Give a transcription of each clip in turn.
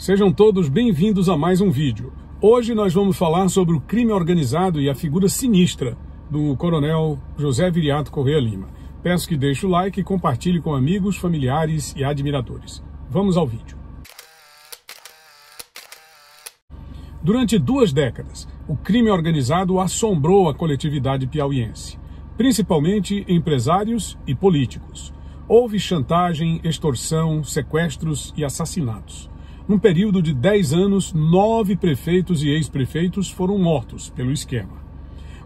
Sejam todos bem-vindos a mais um vídeo. Hoje nós vamos falar sobre o crime organizado e a figura sinistra do coronel José Viriato Correia Lima. Peço que deixe o like e compartilhe com amigos, familiares e admiradores. Vamos ao vídeo. Durante duas décadas, o crime organizado assombrou a coletividade piauiense, principalmente empresários e políticos. Houve chantagem, extorsão, sequestros e assassinatos. Num período de 10 anos, nove prefeitos e ex-prefeitos foram mortos pelo esquema.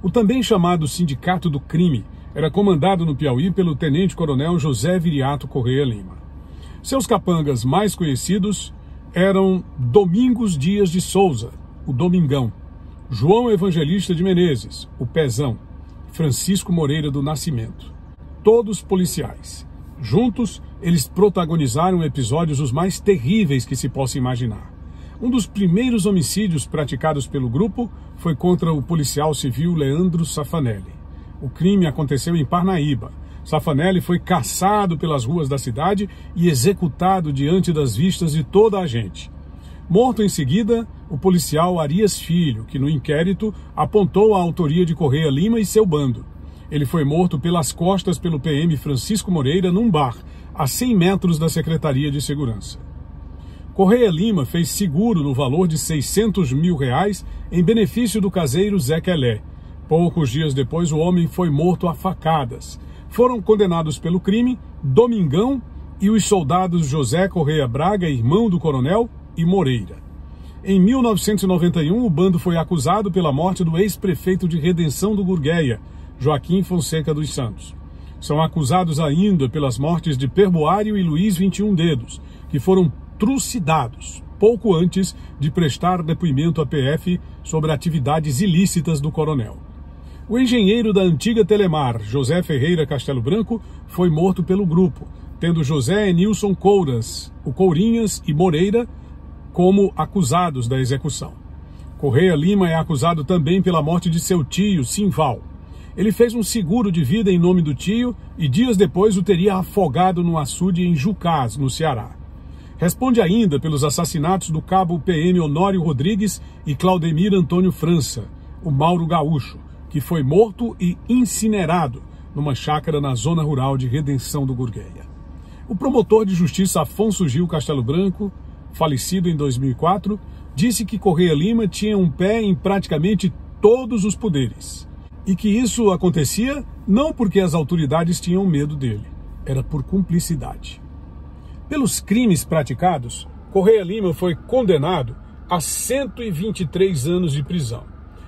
O também chamado Sindicato do Crime era comandado no Piauí pelo tenente-coronel José Viriato Correia Lima. Seus capangas mais conhecidos eram Domingos Dias de Souza, o Domingão, João Evangelista de Menezes, o Pezão, Francisco Moreira do Nascimento. Todos policiais. Juntos, eles protagonizaram episódios os mais terríveis que se possa imaginar. Um dos primeiros homicídios praticados pelo grupo foi contra o policial civil Leandro Safanelli. O crime aconteceu em Parnaíba. Safanelli foi caçado pelas ruas da cidade e executado diante das vistas de toda a gente. Morto em seguida, o policial Arias Filho, que no inquérito apontou a autoria de Correia Lima e seu bando. Ele foi morto pelas costas pelo PM Francisco Moreira num bar, a 100 metros da Secretaria de Segurança. Correia Lima fez seguro no valor de 600 mil reais em benefício do caseiro Zé Quelé. Poucos dias depois, o homem foi morto a facadas. Foram condenados pelo crime Domingão e os soldados José Correia Braga, irmão do coronel, e Moreira. Em 1991, o bando foi acusado pela morte do ex-prefeito de Redenção do Gurgueia, Joaquim Fonseca dos Santos. São acusados ainda pelas mortes de Perboário e Luiz 21 Dedos, que foram trucidados pouco antes de prestar depoimento à PF sobre atividades ilícitas do coronel. O engenheiro da antiga Telemar, José Ferreira Castelo Branco, foi morto pelo grupo, tendo José Nilson Couras, o Courinhas e Moreira como acusados da execução. Correia Lima é acusado também pela morte de seu tio, Simval. Ele fez um seguro de vida em nome do tio e dias depois o teria afogado no açude em Jucás, no Ceará. Responde ainda pelos assassinatos do cabo PM Honório Rodrigues e Claudemir Antônio França, o Mauro Gaúcho, que foi morto e incinerado numa chácara na zona rural de Redenção do Gurgueia. O promotor de justiça Afonso Gil Castelo Branco falecido em 2004, disse que Correia Lima tinha um pé em praticamente todos os poderes. E que isso acontecia não porque as autoridades tinham medo dele, era por cumplicidade. Pelos crimes praticados, Correia Lima foi condenado a 123 anos de prisão.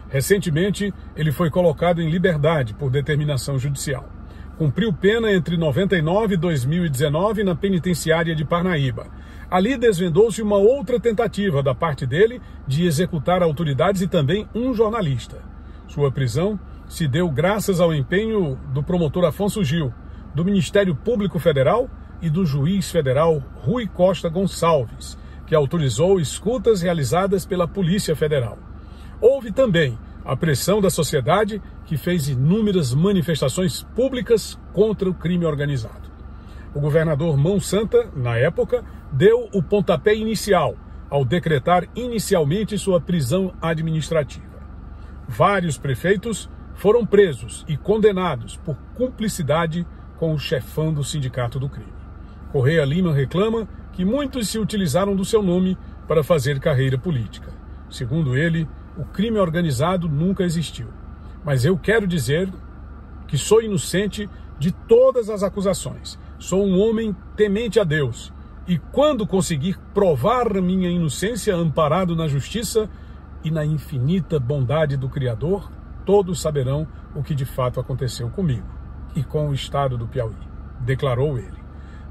Recentemente, ele foi colocado em liberdade por determinação judicial. Cumpriu pena entre 99 e 2019 na penitenciária de Parnaíba Ali desvendou-se uma outra tentativa da parte dele de executar autoridades e também um jornalista. Sua prisão se deu graças ao empenho do promotor Afonso Gil, do Ministério Público Federal e do juiz federal Rui Costa Gonçalves, que autorizou escutas realizadas pela Polícia Federal. Houve também a pressão da sociedade, que fez inúmeras manifestações públicas contra o crime organizado. O governador Mão Santa, na época, deu o pontapé inicial ao decretar inicialmente sua prisão administrativa. Vários prefeitos foram presos e condenados por cumplicidade com o chefão do sindicato do crime. Correia Lima reclama que muitos se utilizaram do seu nome para fazer carreira política. Segundo ele, o crime organizado nunca existiu. Mas eu quero dizer que sou inocente de todas as acusações. Sou um homem temente a Deus e quando conseguir provar minha inocência amparado na justiça e na infinita bondade do Criador, todos saberão o que de fato aconteceu comigo e com o estado do Piauí, declarou ele.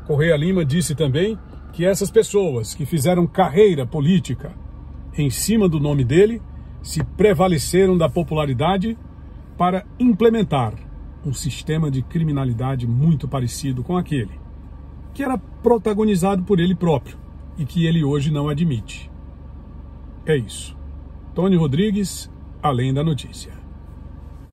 Correia Lima disse também que essas pessoas que fizeram carreira política em cima do nome dele se prevaleceram da popularidade para implementar um sistema de criminalidade muito parecido com aquele que era protagonizado por ele próprio e que ele hoje não admite. É isso. Tony Rodrigues, além da notícia.